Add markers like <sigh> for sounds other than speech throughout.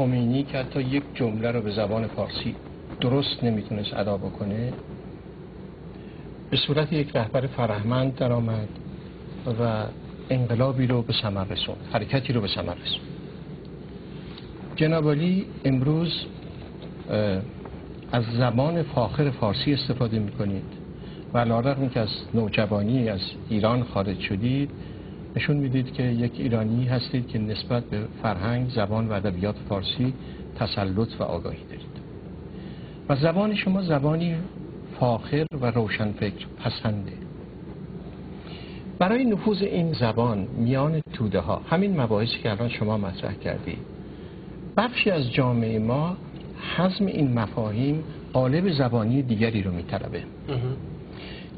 خمینی که حتی یک جمله رو به زبان فارسی درست نمی‌تونست ادا بکنه به صورت یک رهبر فرهمند درآمد و انقلابی رو به ثمر رسوند حرکتی رو به ثمر رسوند. جناب امروز از زبان فاخر فارسی استفاده می‌کنید. و علیرغم که از نوجوانی از ایران خارج شدید نشون می‌دید که یک ایرانی هستید که نسبت به فرهنگ زبان و ادبیات فارسی تسلط و آگاهی دارید. و زبان شما زبانی فاخر و روشنفکر پسنده. برای نفوذ این زبان میان توده ها همین مباحثی که الان شما مطرح کردید بخشی از جامعه ما حزم این مفاهیم قالب زبانی دیگری رو میطلبه.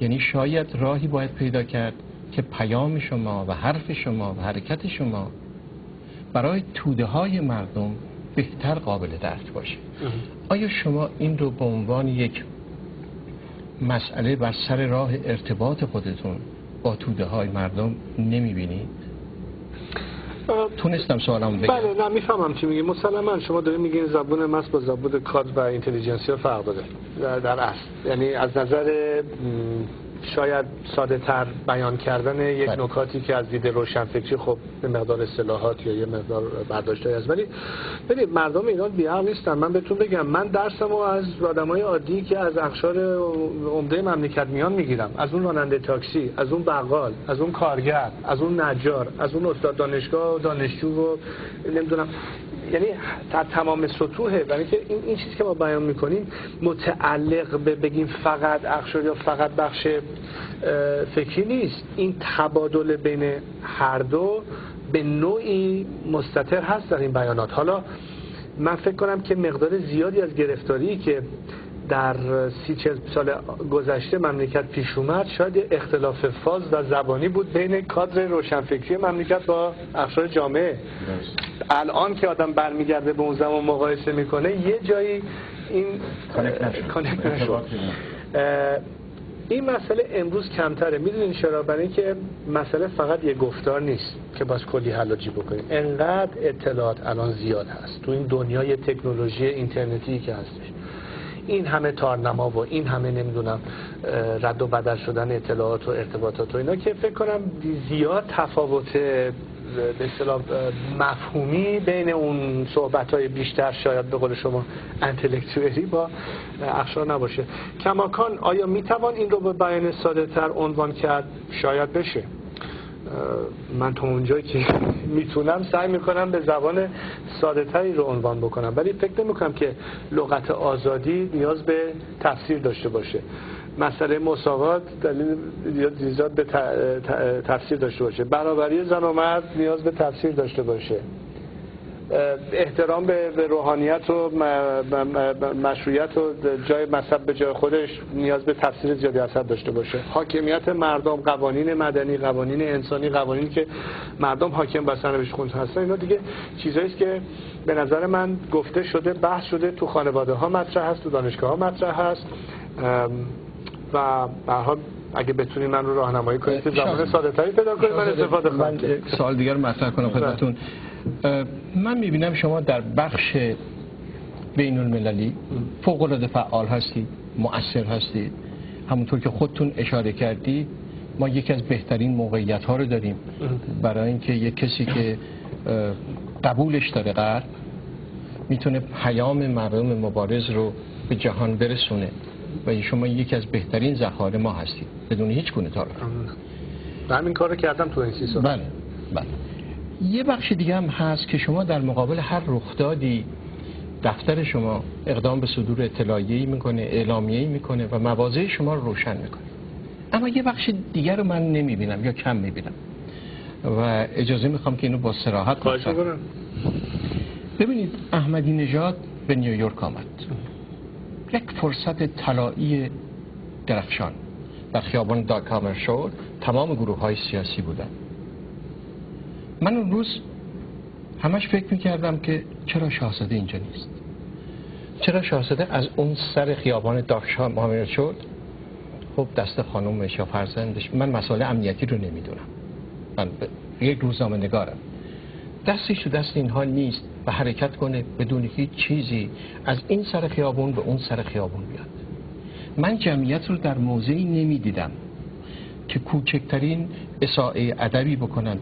یعنی شاید راهی باید پیدا کرد که پیام شما و حرف شما و حرکت شما برای توده های مردم بهتر قابل درک باشه. آیا شما این رو به عنوان یک مسئله بر سر راه ارتباط خودتون با توده های مردم نمی بینید؟ تونستم سوالم بگم. بله نه می‌فهمم چی میگی. مسلما شما دارید میگین زبون مس با زبون کاد و اینتلیجنسیا فرق داره. در, در اصل. یعنی از نظر شاید ساده تر بیان کردن یک بله. نکاتی که از دید روشنفکری خب به مقدار اصطلاحات یا یه مقدار برداشته است ولی ببینید مردم ایران بیعقل نیستن. من بهتون بگم من درسمو از آدمای عادی که از اخشار عمده مملکت میان می‌گیرم. از اون راننده تاکسی از اون بقال از اون کارگر از اون نجار از اون استاد دانشگاه و دانشجو و نمی‌دونم. یعنی در تمام سطوحه. برای که این, این چیزی که ما بیان می‌کنیم متعلق به بگیم فقط اخشار یا فقط بخش فکری نیست. این تبادل بین هر دو به نوعی مستطر هست در این بیانات. حالا من فکر کنم که مقدار زیادی از گرفتاری که در سی چل سال گذشته مملکت پیش اومد شاید اختلاف فاز و زبانی بود بین کادر روشنفکری مملکت با افراد جامعه. الان که آدم برمیگرده به اون زمان مقایسه می‌کنه یه جایی این کانکت نشد. <laughs> این مسئله امروز کمتره. می‌دونین چرا؟ برای اینکه مسئله فقط یه گفتار نیست که باز کلی حلاجی بکنیم. انقدر اطلاعات الان زیاد هست تو این دنیای تکنولوژی اینترنتی که هستش. این همه تارنما و این همه نمی‌دونم رد و بدل شدن اطلاعات و ارتباطات و اینا که فکر کنم زیاد تفاوت به اصطلاح مفهومی بین اون صحبت های بیشتر شاید به قول شما انتلکتوری با اخشار نباشه. کماکان آیا می‌توان این رو به بیان ساده تر عنوان کرد؟ شاید بشه. من تو اونجایی که <laughs> می‌تونم سعی می‌کنم به زبان ساده تری رو عنوان بکنم. ولی فکر نمی‌کنم که لغت آزادی نیاز به تفسیر داشته باشه. مسئله مساوات دلیل زیاد به تفسیر داشته باشه. برابری زن و مرد نیاز به تفسیر داشته باشه. احترام به روحانیت و مشروعیت و جای مذهب به جای خودش نیاز به تفسیر زیادی اثر داشته باشه. حاکمیت مردم قوانین مدنی قوانین انسانی قوانینی که مردم حاکم بر سرنوشت خود هستن اینا دیگه چیزایی که به نظر من گفته شده بحث شده تو خانواده ها مطرح هست تو دانشگاه ها مطرح هست. و به اگه بتونید من رو راهنمایی کنید که زمان ساده تری پیدا کنید من استفاده من سوال دیگر مطرح کنم بله. خدمتتون. من می‌بینم شما در بخش بین المللی فوق العاده فعال هستید مؤثر هستید. همونطور که خودتون اشاره کردید ما یکی از بهترین موقعیت ها رو داریم. برای اینکه یک کسی که قبولش داره غرب می‌تونه پیام مردم مبارز رو به جهان برسونه و شما یکی از بهترین ذخایر ما هستید. بدون هیچ گونه تعارف همین کارو کردم تو این سی سال. بله بله. یه بخش دیگه هم هست که شما در مقابل هر رخدادی دفتر شما اقدام به صدور اطلاعیه‌ای می‌کنه اعلامیه‌ای می‌کنه و مواضع شما رو روشن می‌کنه. اما یه بخش دیگر رو من نمی‌بینم یا کم می‌بینم. و اجازه می‌خوام که اینو با سراحت کنم. ببینید احمدی نژاد به نیویورک آمد. یک فرصت طلایی درخشان در خیابان داکامر شد تمام گروه های سیاسی بودن من اون روز همش فکر می‌کردم که چرا شاهزاده اینجا نیست؟ چرا شاهزاده از اون سر خیابان داکشان معامل شد؟ خب دست خانومش یا فرزندش من مسئله امنیتی رو نمی‌دونم. من یک روزنامه نگارم دستش تو دست اینها نیست و حرکت کنه بدون هیچ چیزی از این سر خیابون به اون سر خیابون بیاد. من جمعیت رو در موضعی نمی دیدم که کوچکترین اساعه ادبی بکنن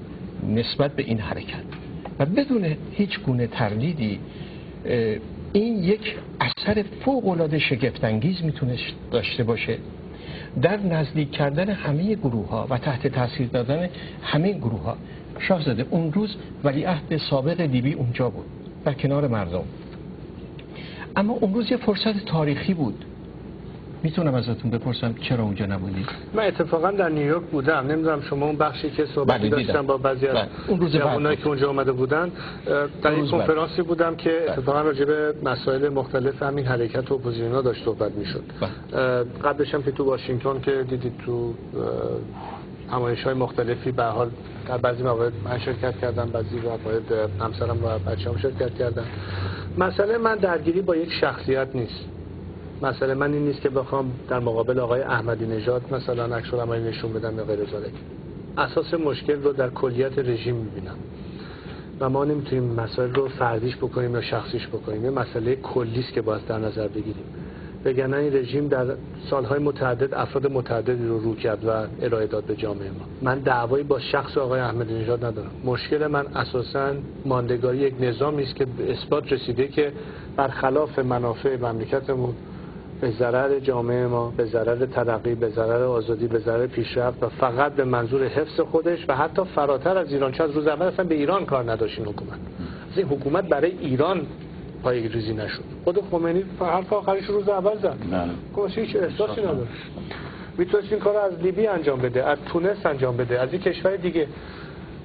نسبت به این حرکت. و بدون هیچ گونه تردیدی این یک اثر فوق العاده شگفت انگیز می‌تونه داشته باشه. در نزدیک کردن همه گروه ها و تحت تاثیر دادن همه گروه ها شاهزاده اون روز ولیعهد سابق دیبی اونجا بود در کنار مردم. اما اون روز یه فرصت تاریخی بود. می‌تونم ازتون بپرسم چرا اونجا نبودید من اتفاقا در نیویورک بودم نمی‌دونم شما اون بخشی که صحبت بله داشتم با بعضی از بله. اون روز که اونجا اومده بودن در این بعد. کنفرانسی بودم که بله. اتفاقا راجع به مسائل مختلف همین حرکت اپوزیسیونا داشت صحبت می‌شد. قبلش هم که تو واشنگتن که دیدید تو همایش های مختلفی به حال در بعضی موارد من شرکت کردم بعضی موارد همسرم و بچه‌ام شرکت کردن مسئله من درگیری با یک شخصیت نیست مسئله من این نیست که بخوام در مقابل آقای احمدی نژاد مثلا عکس نشون بدم یا غیر ذالک اساس مشکل رو در کلیت رژیم می‌بینم. و ما نمی‌تونیم مسائل رو فردیش بکنیم یا شخصیش بکنیم. یه مسئله کلی است که باید در نظر بگیریم. وگرنه این رژیم در سالهای متعدد افراد متعددی رو رو کرد و ارائه داد به جامعه ما. من دعوایی با شخص آقای احمدی نژاد ندارم. مشکل من اساسا ماندگاری یک نظامی است که اثبات رسیده که برخلاف منافع مملکتمون به ضرر جامعه ما به ضرر ترقی به ضرر آزادی به ضرر پیشرفت و فقط به منظور حفظ خودش و حتی فراتر از ایران. چه از روز اول اصلا به ایران کار نداشت این حکومت. از این حکومت برای ایران پای ریزی نشد. خود خمینی حرف آخرش روز اول زد. بله. گفت هیچ احساسی نداره می‌تونست این کار از لیبی انجام بده از تونس انجام بده از این کشور دیگه.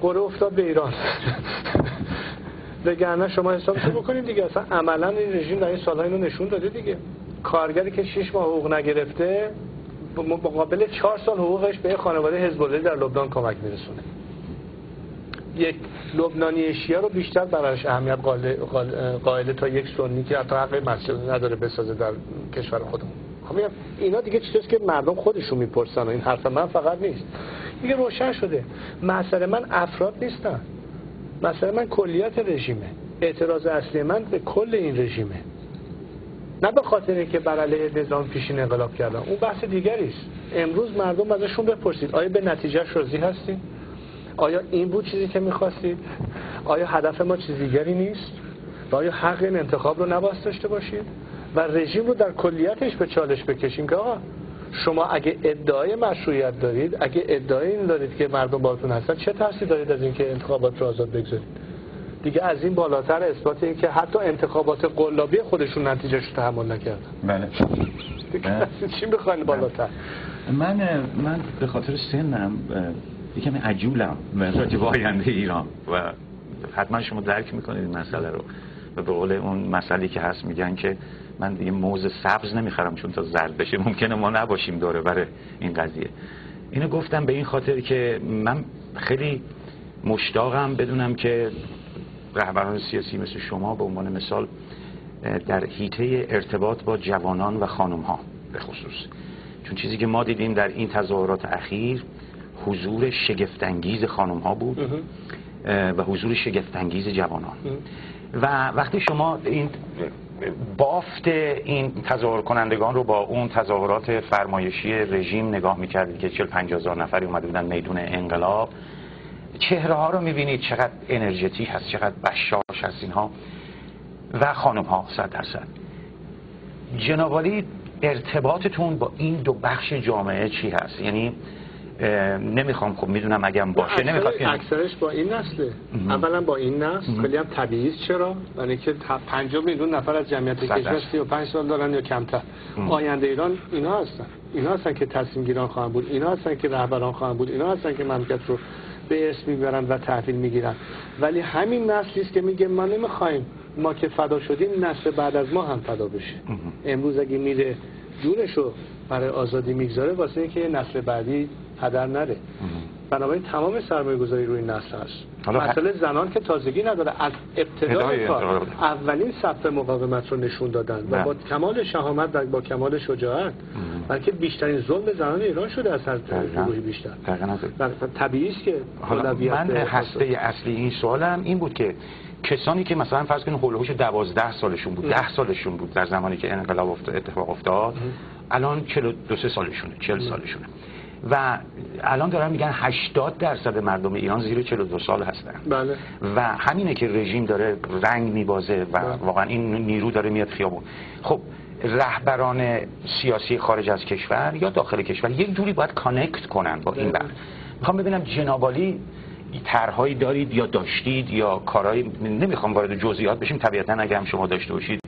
قره افتاد به ایران. <laughs> وگرنه شما حسابشو بکنید دیگه. اصلا عملا این رژیم در این سالها اینو نشون داده دیگه. کارگری که 6 ماه حقوق نگرفته مقابل 4 سال حقوقش به خانواده حزب در لبنان کمک میرسونه. یک لبنانی شیعه رو بیشتر براش اهمیت قائل, تا یک سنی که حتی حق مسجد نداره بسازه در کشور خودمون. خب اینا دیگه چیزیست که مردم خودشون می‌پرسن و این حرف من فقط نیست. دیگه روشن شده. مسئله من افراد نیستن. مسئله من کلیت رژیمه. اعتراض اصلی من به کل این رژیمه. نه به خاطر که بر علیه نظام پیشین انقلاب کردن. اون بحث دیگری است. امروز مردم ازشون بپرسید آیا به نتیجهش راضی هستید؟ آیا این بود چیزی که می‌خواستید؟ آیا هدف ما چیز دیگری نیست؟ و آیا حق این انتخاب رو نباید داشته باشید؟ و رژیم رو در کلیتش به چالش بکشیم که آقا شما اگه ادعای مشروعیت دارید اگه ادعای این دارید که مردم باهاتون هستن چه ترسی دارید از اینکه انتخابات رو آزاد بگذارید؟ دیگه از این بالاتر اثبات این که حتی انتخابات قلابی خودشون نتیجهش رو تحمل نکردن. بله. دیگه <laughs> چی می‌خواین بالاتر؟ من من به خاطر سنم یکم عجولم راجع به آینده ایران و حتما شما درک می‌کنید این مسئله رو. و به قول اون مسئله که هست میگن که من دیگه موز سبز نمی‌خرم چون تا زرد بشه. ممکنه ما نباشیم دوره برای این قضیه. اینو گفتم به این خاطر که من خیلی مشتاقم بدونم که رهبران سیاسی مثل شما به عنوان مثال در حیطه ارتباط با جوانان و خانم ها به خصوص. چون چیزی که ما دیدیم در این تظاهرات اخیر حضور شگفتانگیز خانم ها بود و حضور شگفتانگیز جوانان. و وقتی شما این بافت این تظاهر کنندگان رو با اون تظاهرات فرمایشی رژیم نگاه می‌کردید که 40 50 هزار نفری اومده بودن میدون انقلاب چهره ها رو می‌بینید چقدر انرژتی هست چقدر بشاش هست اینها. و خانم ها صد درصد. جنابالی ارتباطتون با این دو بخش جامعه چی هست؟ یعنی نمی‌خوام خب می‌دونم اگه باشه نمی‌خواد اکثر- اکثرش با این نسله. اولا با این نسل خیلی هم طبیعی چرا؟ برای اینکه ت- 50 میلیون نفر از جمعیت کشور درصد. 35 سال دارن یا کمتر. آینده ایران اینا هستن. اینا هستن که تصمیم گیران خواهند بود. اینا هستن که رهبران خواهند بود. اینا هستن که مملکت رو به اسم می‌برن و تحویل می‌گیرن. ولی همین نسلی است که میگه ما نمی‌خوایم. ما که فدا شدیم نسل بعد از ما هم فدا بشه. امروز اگه میره جونشو برای آزادی می‌گذاره واسه اینکه نسل بعدی هدر نره. بنابراین تمام سرمایه گذاری روی نسل هست. مسئله زنان که تازگی نداره از ابتدای کار. اولین صف مقاومت رو نشون دادن و. با کمال شهامت و با کمال شجاعت بلکه بیشترین ظلم زنان ایران شده از هر. گروهی بیشتر. بله، طبیعی است که حالا من هسته اصلی این سوالم این بود که کسانی که مثلا فرض کنید هولوش دوازده سالشون بود ده سالشون بود در زمانی که انقلاب اتفاق افتاد الان 42 سه سالشونه 40 سالشونه. و الان دارن میگن 80 درصد مردم ایران زیر 42 سال هستن. بله. و همینه که رژیم داره رنگ میبازه و واقعا این نیرو داره میاد خیابون. خب رهبران سیاسی خارج از کشور یا داخل کشور یک جوری باید کانکت کنن با این بله. بحث. می‌خوام ببینم جنابالی طرحهایی دارید یا داشتید یا کارهایی نمی‌خوام وارد جزئیات بشیم طبیعتا اگه هم شما داشته باشید.